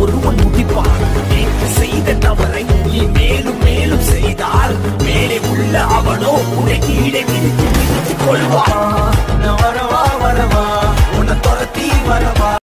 ஒருவன் முடிப்பான். நேற்று செய்த தவறை நீ மேலும் மேலும் செய்தால் மேலே உள்ள அவனோ உனக்கு கீழே மிதித்து மிதித்துக் கொள்வான். வரவா வரவா உன்னை துரத்தி வரவா.